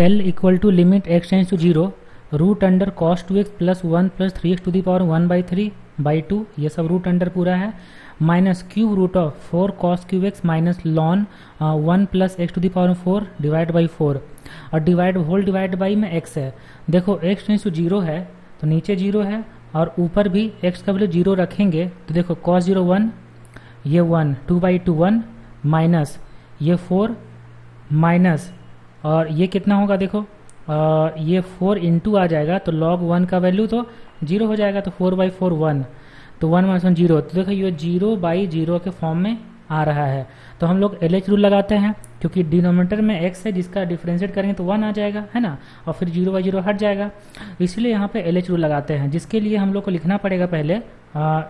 L equal to limit X tends to zero root under cos two X plus one plus three X to the power one by three by two ये सब root under पूरा है। Minus cube root of four cos cube X minus ln one plus X to the power four divide by four और divide whole divide by में x है। देखो x tends to zero है तो नीचे zero है, और ऊपर भी एक्स का वैल्यू ज़ीरो रखेंगे तो देखो कॉस ज़ीरो वन ये one two by two one minus ये फोर माइनस और ये कितना होगा देखो आ, ये फोर इंटू आ जाएगा तो लॉग वन का वैल्यू तो ज़ीरो हो जाएगा तो फोर बाई फोर वन तो वन माइनस वन ज़ीरो तो देखो ये ज़ीरो बाई ज़ीरो के फॉर्म में आ रहा है। तो हम लोग एल एच रूल लगाते हैं क्योंकि डिनोमीटर में एक्स है जिसका डिफ्रेंशिएट करेंगे तो वन आ जाएगा है ना? और फिर ज़ीरो बाई ज़ीरो हट जाएगा। इसलिए यहाँ पे एल एच रूल लगाते हैं जिसके लिए हम लोग को लिखना पड़ेगा पहले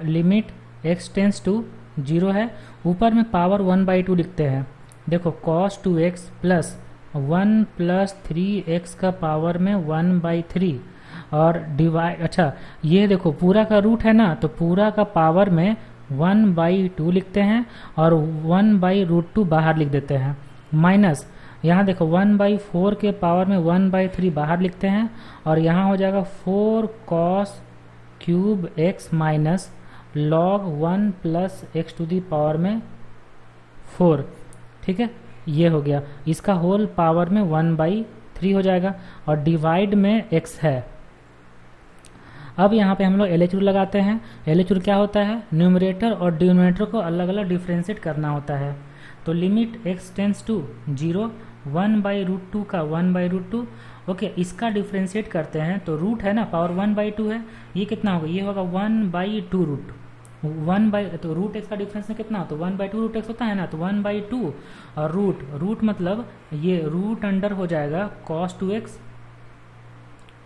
limit X tends to zero है। ऊपर में पावर वन बाई टू लिखते हैं। देखो cos two X plus one plus three X का पावर में वन बाई थ्री और डिवाइड अच्छा ये देखो, पूरा का रूट है ना तो पूरा का पावर में वन बाई टू लिखते हैं और वन बाई रूट टू बाहर लिख देते हैं। माइनस, यहाँ देखो, वन बाई फोर के पावर में वन बाई थ्री बाहर लिखते हैं और यहाँ हो जाएगा four cos cube X minus log one plus X to the power में फोर, ठीक है? ये हो गया। इसका होल पावर में वन बाई थ्री हो जाएगा और डिवाइड में एक्स है। अब यहाँ पे हम लोग एल एच लगाते हैं। एल एच क्या होता है? न्यूमरेटर और डिनोमिनेटर को अलग अलग डिफ्रेंशिएट करना होता है। तो limit X tends to zero one by root two का one by root two okay इसका डिफ्रेंशिएट करते हैं। तो रूट है ना पावर वन बाई टू है। ये कितना होगा? ये होगा one by two root one by तो रूट एक्स का डिफरेंस में कितना? तो one by two root X होता है ना? तो वन बाई टू और रूट रूट मतलब ये रूट अंडर हो जाएगा कॉस टू एक्स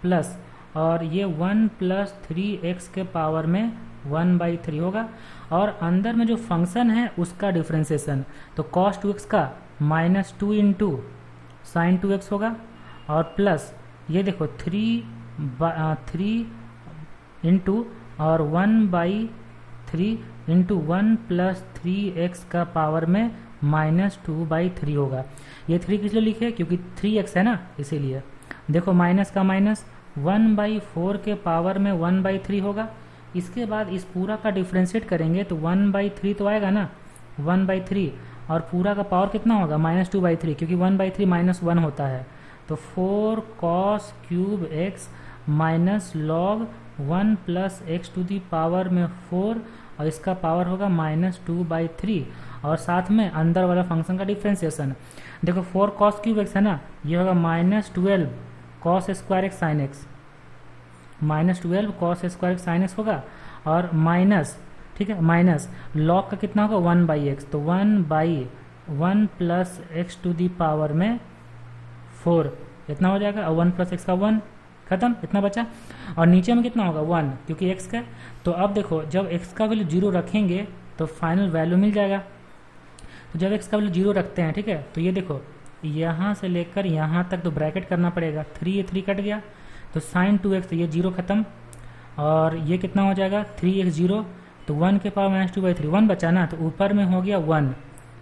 प्लस और ये वन प्लस थ्री एक्स के पावर में वन बाई थ्री होगा। और अंदर में जो फ़ंक्शन है, उसका डिफ्रेंसिएशन तो कॉस टू एक्स का minus two into sine two X होगा, और प्लस ये देखो थ्री थ्री इंटू और one by three into one plus three X का पावर में माइनस टू बाई थ्री होगा। ये थ्री किस लिए लिखे? क्योंकि थ्री एक्स है ना, इसीलिए। देखो माइनस का माइनस वन बाई फोर के पावर में वन बाई थ्री होगा। इसके बाद इस पूरा का डिफ्रेंशिएट करेंगे तो वन बाई थ्री तो आएगा ना। वन बाई थ्री और पूरा का पावर कितना होगा? माइनस टू बाई थ्री क्योंकि one by three minus one होता है। तो four cos cube X minus log one plus X to the power में फोर, और इसका पावर होगा माइनस टू बाई थ्री, और साथ में अंदर वाला फ़ंक्शन का डिफ्रेंसिएशन देखो, फोर कॉस क्यूब एक्स है ना, ये होगा minus twelve cos square X sine X. Minus twelve cos square X sine X होगा, और माइनस, ठीक है, माइनस लॉग का कितना होगा? One by X. तो one by one plus X to the power में फोर, इतना हो जाएगा, और वन प्लस एक्स का वन खत्म? इतना बचा? और नीचे में कितना होगा? वन, क्योंकि एक्स का तो अब देखो, जब एक्स का वैल्यू ज़ीरो रखेंगे तो फाइनल वैल्यू मिल जाएगा। तो जब एक्स का वैल्यू ज़ीरो रखते हैं, ठीक है? तो ये देखो, यहाँ से लेकर यहाँ तक तो ब्रैकेट करना पड़ेगा। थ्री ये थ्री कट गया। तो साइन टू एक्स ये ज़ीरो खत्म। और ये कितना हो जाएगा? थ्री एक्स ज़ीरो तो वन के power minus two by three one बचा ना तो ऊपर में हो गया वन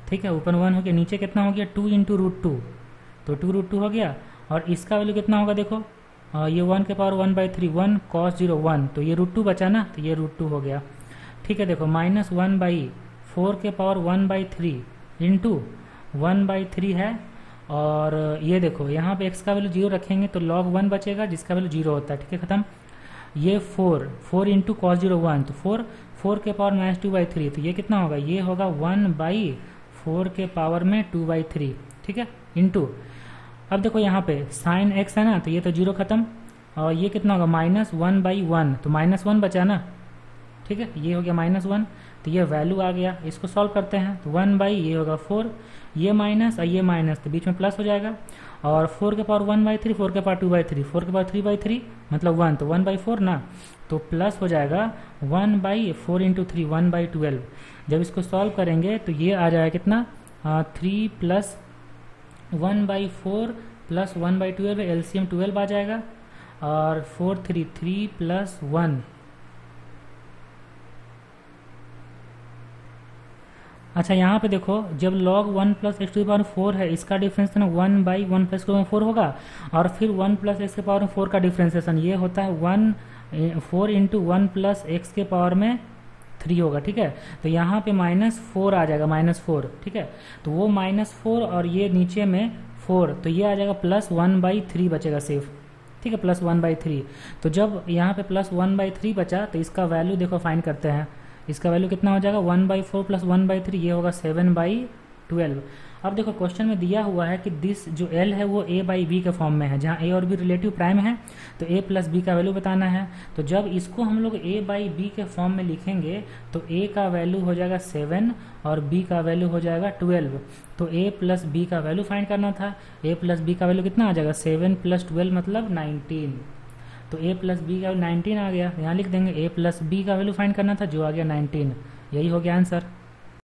ठीक है? ऊपर वन हो गया। नीचे कितना हो गया? टू इंटू रूट टू तो टू रूट टू हो गया। और इसका वैल्यू कितना होगा देखो? ये वन के power one by three one cos zero one तो ये रूट टू बचा ना तो ये रूट टू हो गया। ठीक है, देखो माइनस वन बाई फोर के power one by three into one by three है। और ये देखो, यहाँ पे एक्स का वैल्यू ज़ीरो रखेंगे तो लॉग वन बचेगा, जिसका वैल्यू ज़ीरो होता है। ठीक है, खत्म। ये four four into cos zero one तो फोर फोर के power minus two by three तो ये कितना होगा? ये होगा वन बाई फोर के पावर में टू बाई थ्री ठीक है इंटू अब देखो यहाँ पे साइन एक्स है ना तो ये तो ज़ीरो खत्म, और ये कितना होगा माइनस वन बाई वन तो माइनस वन बचा ना? ठीक है, ये हो गया माइनस वन तो ये वैल्यू आ गया, इसको सॉल्व करते हैं तो वन बाई ये होगा फोर ये माइनस और ये माइनस तो बीच में प्लस हो जाएगा, और फोर के power one by three four के power two by three four के पावर थ्री बाई थ्री मतलब वन तो वन बाई फोर ना? तो प्लस हो जाएगा one by four into three one by twelve जब इसको सॉल्व करेंगे तो ये आ जाएगा कितना? Three plus one by four plus one by twelve, LCM twelve आ जाएगा, और four three three plus one. अच्छा यहाँ पे देखो, जब log one plus x two power four है, इसका डिफ्रेंस ना one by one plus two four होगा, और फिर वन प्लस एक्स के पावर में फोर का डिफ्रेंसिएशन ये होता है one four into one plus x के पावर में थ्री होगा, ठीक है? तो यहाँ पे माइनस फोर आ जाएगा माइनस फोर ठीक है? तो वो माइनस फोर और ये नीचे में फोर तो ये आ जाएगा प्लस वन बाई थ्री बचेगा सिर्फ़ ठीक है? प्लस वन बाई थ्री तो जब यहाँ पे प्लस वन बाई थ्री बचा तो इसका वैल्यू देखो फाइन करते हैं। इसका वैल्यू कितना हो जाएगा? One by four plus one by three ये होगा सेवन बाई ट्वेल्व। अब देखो क्वेश्चन में दिया हुआ है कि दिस जो एल है वो ए बाई बी के फॉर्म में है। जहाँ ए और बी रिलेटिव प्राइम है तो ए प्लस बी का वैल्यू बताना है। तो जब इसको हम लोग ए बाई बी के फॉर्म में लिखेंगे तो ए का वैल्यू हो जाएगा सेवन और बी का वैल्यू हो जाएगा ट्वेल्व तो ए प्लस बी का वैल्यू फाइंड करना था। ए प्लस बी का वैल्यू कितना आ जाएगा? सेवन प्लस ट्वेल्व मतलब नाइनटीन तो ए प्लस बी का वैल्यू नाइनटीन आ गया। यहाँ लिख देंगे ए प्लस बी का वैल्यू फाइंड करना था, जो आ गया नाइनटीन यही हो गया आंसर